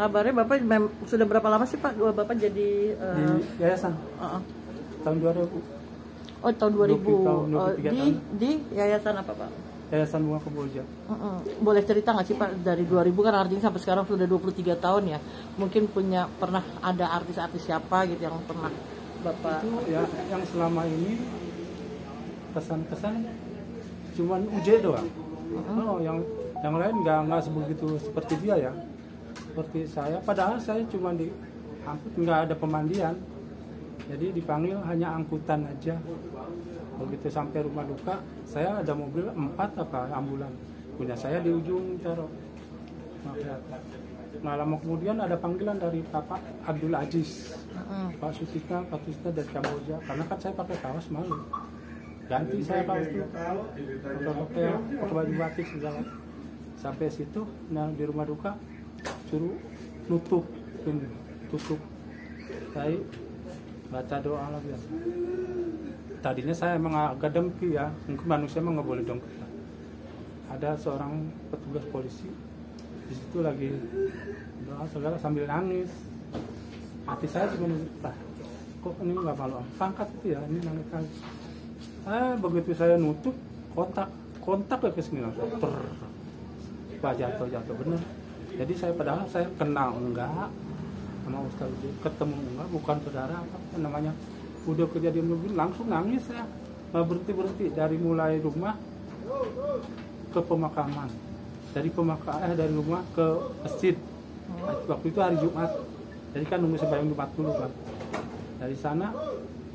kabarnya bapak mem- sudah berapa lama sih pak dua bapak jadi di eh, yayasan? Uh-uh. tahun 2000 oh tahun 2000 20 tahun, Oh, 23 di tahun. di yayasan apa pak? Yayasan bunga kebolja. Mm-mm. boleh cerita nggak sih pak dari 2000 kan artinya sampai sekarang sudah 23 tahun ya. Mungkin punya pernah ada artis-artis siapa gitu yang pernah bapak itu ya yang selama ini kesan-kesan cuman UJ doang. Oh yang yang lain nggak nggak sebegitu seperti dia ya seperti saya. Padahal saya cuma di angkut nggak ada pemandian. Jadi dipanggil hanya angkutan aja. Begitu sampai rumah duka saya ada mobil empat apa ambulan. Punya saya di ujung Caro Nah, lama kemudian ada panggilan dari Bapak Abdul Aziz. Mm-mm. Pak Sutisna, Pak Sutisna dari Kamboja. Karena kan saya pakai kaos malu. Ganti saya kaos itu pakai pakai baju batik segala. Sampai situ nah di rumah duka suruh nutup ini tutup. Saya baca doa lah biasa tadinya saya emang agak dengki ya. Mungkin manusia emang nggak boleh dengki. Ada seorang petugas polisi di situ lagi doa segala sambil nangis. Hati saya cuma ah, kok ini nggak malu pangkat itu ya ini nangis nangis. Ah begitu saya nutup kontak kontak ke sini langsung. Ter jatuh jatuh. Bener jadi saya padahal saya kenal enggak sama Ustaz Uji. ketemu enggak bukan saudara apa namanya. Udah kejadian begini langsung nangis saya. Nggak berhenti berhenti dari mulai rumah ke pemakaman. Dari pemakaman eh, dari rumah ke masjid. Waktu itu hari Jumat. Jadi kan nunggu sembahyang Jumat dulu kan dari sana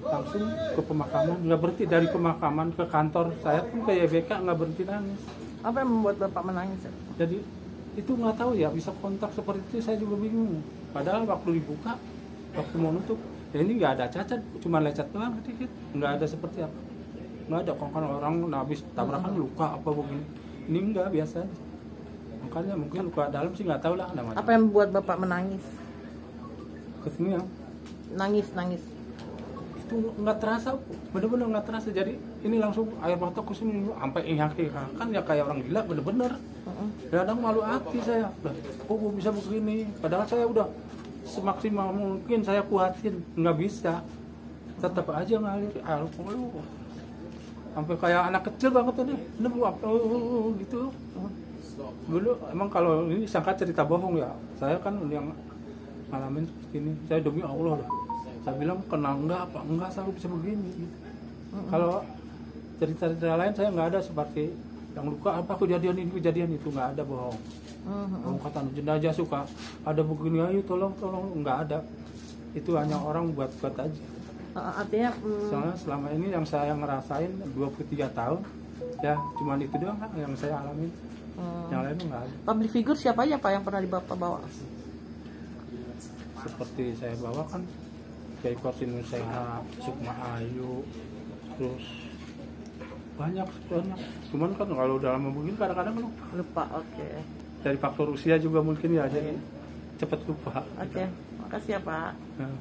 langsung ke pemakaman. Nggak berhenti dari pemakaman ke kantor. Saya pun ke YBK nggak berhenti nangis. Apa yang membuat bapak menangis ya? jadi itu nggak tahu ya bisa kontak seperti itu saya juga bingung. Padahal waktu dibuka waktu mau nutup ya ini nggak ada cacat cuma lecet doang sedikit nggak ada seperti apa. Nggak ada kok kan orang habis tabrakan luka apa begini. Ini nggak biasa makanya mungkin luka dalam sih nggak tahu lah namanya apa yang membuat bapak menangis? Ke sini ya nangis nangis itu nggak terasa bener-bener nggak terasa. Jadi ini langsung air mata ke sini sampai ingaki kan ya kayak orang gila bener-bener. Kadang malu hati saya. Kok gua bisa begini? Padahal saya udah semaksimal mungkin saya kuatin. Nggak bisa. Tetap aja ngalir. Air lu sampai kayak anak kecil banget tadi ini apa? Gitu. Dulu emang kalau ini sangka cerita bohong ya. Saya kan yang ngalamin seperti ini. Saya demi Allah lah saya bilang kenal enggak? Apa enggak? Selalu bisa begini. Gitu. kalau cerita-cerita lain saya nggak ada seperti yang luka apa kejadian ini? Kejadian itu? Nggak ada bohong. Mhm. Orang kata jenazah suka. Ada begini ayo tolong tolong. Nggak ada. Itu hanya orang buat buat aja. Uh, artinya mm, soalnya selama ini yang saya ngerasain 23 tahun ya cuman itu doang kan yang saya alamin mm, yang lain nggak ada. Public figure siapa aja pak yang pernah di bapak bawa? Seperti saya bawa kan kayak Korsin Seha, Sukma Ayu, terus banyak banyak. Cuman kan kalau dalam begini kadang-kadang lupa. lupa oke Dari faktor usia juga mungkin ya jadi cepet lupa. oke makasih ya pak Nah.